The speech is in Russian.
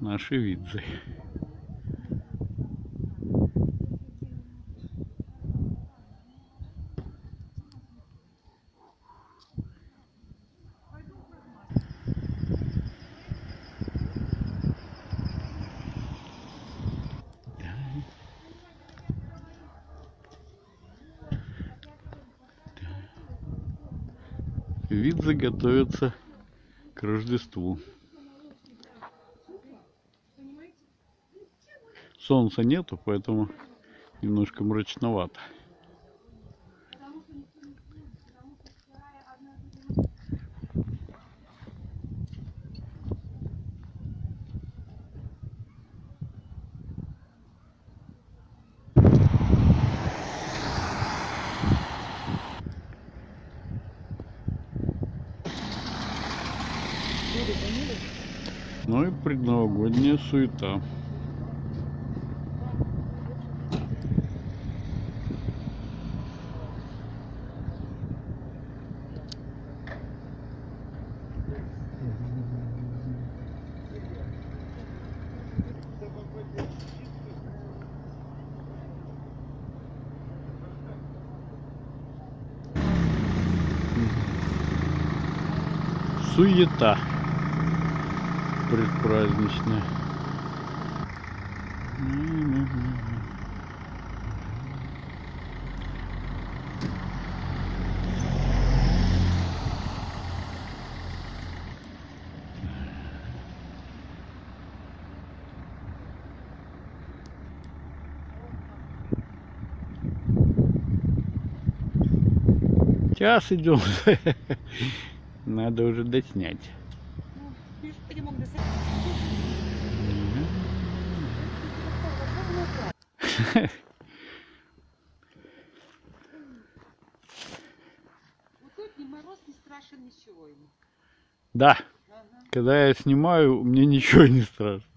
наши видзы. Видзы готовятся к Рождеству. Солнца нету, поэтому немножко мрачновато. Ну и предновогодняя суета. Суета предпраздничная. Час идем. Надо уже доснять. Już nie mogę sobie. Вот тут ни мороз, не страшен, ничего ему. Да, когда я снимаю, мне ничего не страшно.